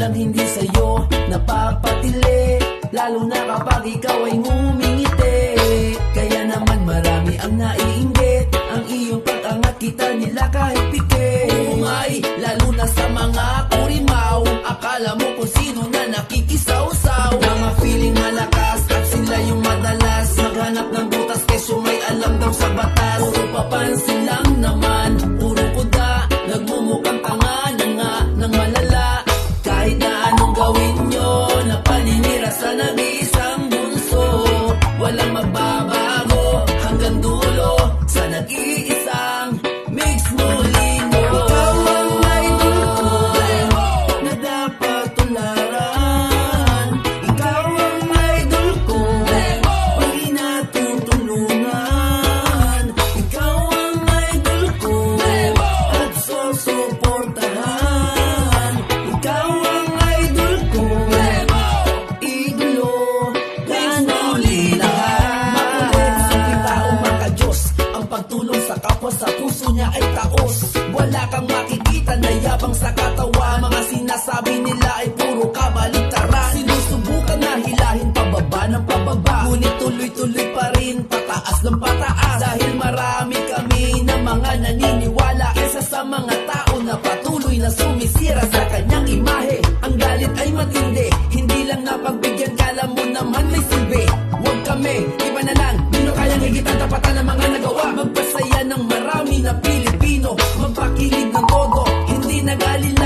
hindi sa'yo. Napapatili Lalo na kapag ikaw ay ngumingiti. Kaya naman marami ang naiinggit niya ay taos. Wala kang makikita na yabang sa katawa. Mga sinasabi nila ay puro kabaliktaran. Sinusubukan na hilahin pababa ng pababa. Ngunit tuloy-tuloy pa rin pataas ng pataas. Dahil marami kami na mga naniniwala Kesa sa mga tao na patuloy na sumisira sa kanyang imahe Galila.